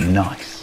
Nice.